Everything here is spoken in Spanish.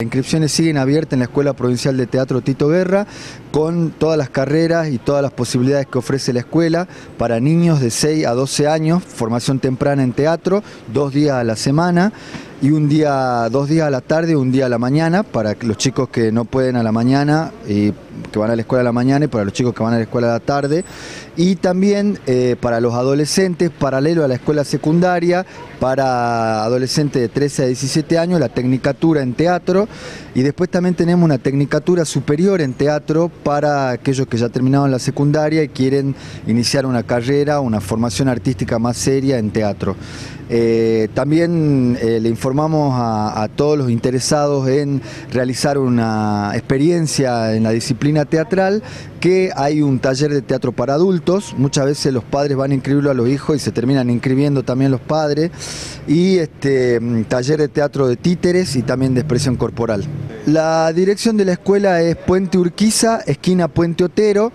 Las inscripciones siguen abiertas en la Escuela Provincial de Teatro Tito Guerra con todas las carreras y todas las posibilidades que ofrece la escuela para niños de 6 a 12 años, formación temprana en teatro, dos días a la semana y un día, dos días a la tarde un día a la mañana para los chicos que no pueden a la mañana y que van a la escuela a la mañana y para los chicos que van a la escuela a la tarde. Y también eh, para los adolescentes paralelo a la escuela secundaria para adolescentes de 13 a 17 años la tecnicatura en teatro. Y después también tenemos una tecnicatura superior en teatro para aquellos que ya terminaron la secundaria y quieren iniciar una carrera, una formación artística más seria en teatro. Eh, también eh, le informamos a, todos los interesados en realizar una experiencia en la disciplina teatral que hay un taller de teatro para adultos, muchas veces los padres van a inscribirlo a los hijos y se terminan inscribiendo también los padres, y este mm, taller de teatro de títeres y también de expresión corporal. La dirección de la escuela es Puente Urquiza, esquina Puente Otero,